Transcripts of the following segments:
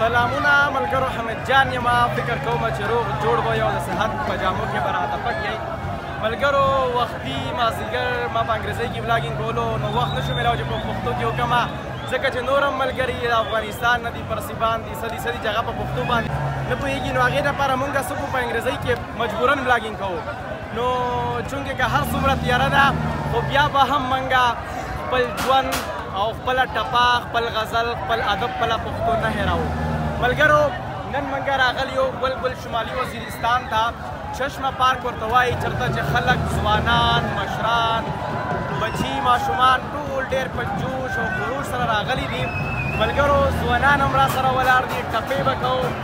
سلامونه ملګرو حمید جان یم فکر کوم چې روغ جوړ به یو د صحت په جامو کې به راته پټ یئ ملګرو وختي مازدیګر ما په انګریزۍ کې ولاګینګ کولو نو وخت نه شو میلاو چې په پښتو کې وکړم ځکه چې نور هم ملګري د افغانستان نه دي پرسیبان دي څه دي څه دي چې هغه په پښتو باندې نه پوهېږي نو هغې لپاره مونږ څه په انګریزۍ کې مجبورا بلاګینګ کوو نو چونکه که هر څومره تیاره ده خو بیا به هم منګه خپل ژوند او خپل ټپا خپل غزل خپل ادب خپل پښتو نه هراو ملګرو نن منګه راغلی یو ګل ګل شمالي وزیرستان ته چشمه پارک ورته وایي چرته چې خلک ځوانان مشران بچي ماشومان ټول ډېر په جوش او خروش سره راغلي دي ملګرو ځوانان هم را سره ولاړ دي ټپې به کوو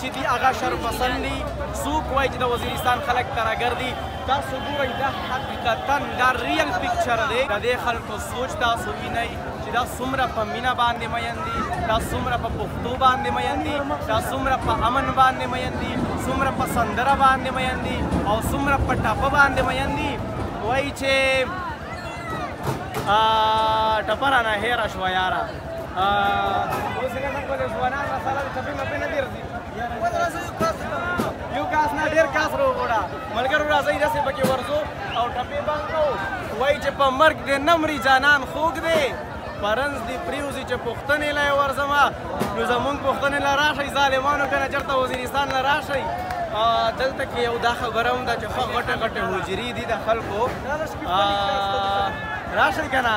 چی دی اغا شرف حسن دی سوک وای چی د وزیرستان خلک ترګر دی تاسو ګورئ دا حقیقتا دا ریل پکچر دی د دې خلکو سوچ تاسو وینئ چې دا څومره په مینه باندې مین دي دا څومره په پښتو باندې مین دي دا څومره په امن باندې مین دي څومره په سندره باندې مین دي او څومره په ټپه باندې مین دي وایي چې ټپه رانه هېره شوه یاره اوس نه څنګه له ځوانان مساله د چپی مپی نه ډیر دي یو کاس نه ډیر کاس رو وړا ملګرو راځي داسې پکې ورزو او ټپې بند کو وای چې په مرګ دې نمرې جانان خوګ دې پرنس دی پریوزی چې پښتنې لای ورزما نو زمونږ پښتنې لا راشي ظالمانو کنه چرته وزیرستان لا راشي دلته کې یو دا خبره هم ده چې غټه غټه حجرې دي د خلکو راشي کنه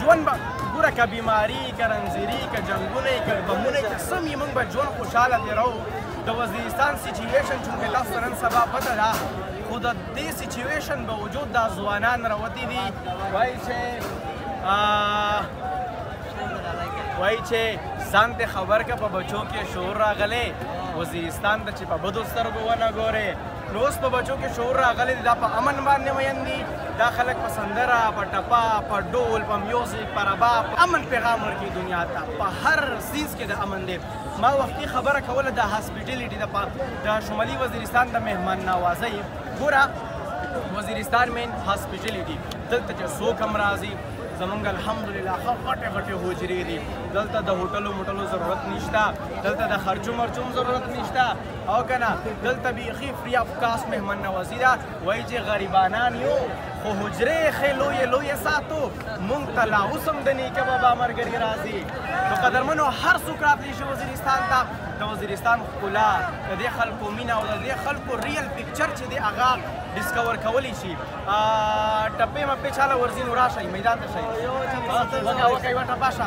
ژوند به ګوره که بیماری که رنځیری که جنګونه که بمونه که څه وي موږ به ژوند خوشحاله تېروو د وزیرستان سیچویشن چونکې تاسو ته نن سبا پته ده خو د دې سیچویشن به وجود دا ځوانان راوتي دي وایي چې وایي چې ځان ته خبر که په بچو کې شور راغلی وزیرستان ته چې په بدو سترګو ونه ګورې نو اوس په بچو کې شعور راغلی دی دا په امن باندې مین دي دا خلک په سندره په ټپه په ډول په میوزیک په ربا په امن پیغام ورکړي دنیا ته په هر څیز کې د امن دی ما وختي خبره کوله د هاسپټیلیټي د د شمالي وزیرستان د مهمان نوازۍ ګوره وزیرستان مین هاسپټیلیټي دلته چې څو کم راځي زمونږ الحمدلله ښه غټې غټې حجرې دي دلته د هوټلو موټلو ضرورت نشته دلته د خرچو مرچو هم ضرورت نشته او کنه دلته بیخي فری اف کاست مهمن نوازی دا وایي چې غریبانان یو خو حجرې ښې لویې لویې ساتو مونږ ته لا اوس هم د نیکه بابا ملګري راځي نو قدرمنو هر څوک راتلی شي وزیرستان ته د وزیرستان ښکلا د دې خلکو مینه او د دې خلکو ریل پکچر چې دی هغه ډیسکور کولی شي ټپې مپې چاله ورځي نو راشئ میدان ته شئ وکړئ وکړئ ټپه شه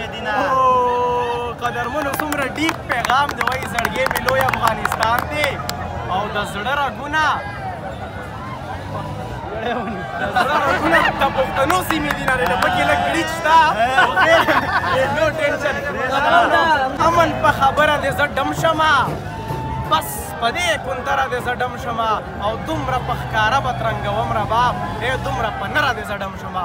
مدینه او قدرمنو څومره ډیپ پیغام دی وای زړګی مې لوی افغانستان دی او د زړه رګونه د پښتنو سیمې دي نه ده پکې لږ ګلیچ شته نو ټینشن امن په خبره دې زه ډم شمه بس په دې کونتره دې زه ډم شمه او دومره په ښکاره به ترنګوم رباب ای دومره په نره دې زه ډم شمه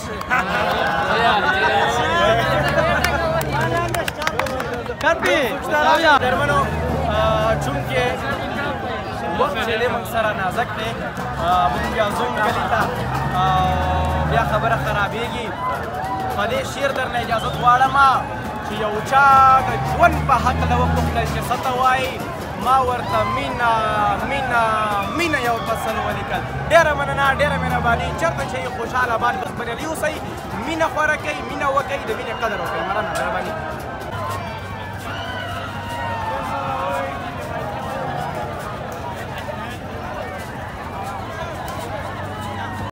کتبی ساویا درمنو چون کې وخت چې دې موږ سره نازک دی موږ بیا ځو کلي ته بیا خبره خرابېږي په دې شعر درنه اجازه غواړم چې یو چا د ژوند په هکله وپوښتل چې څه ته وایي ما ورته مینا مینا مینا یو پسن ولیکل ډیره مننه ډیره مهرباني چرته چې خوشاله آباد بس بریالي اوسئ مینه خوره کوي مینه وکړئ د مینې قدر وکړئ مننه مهرباني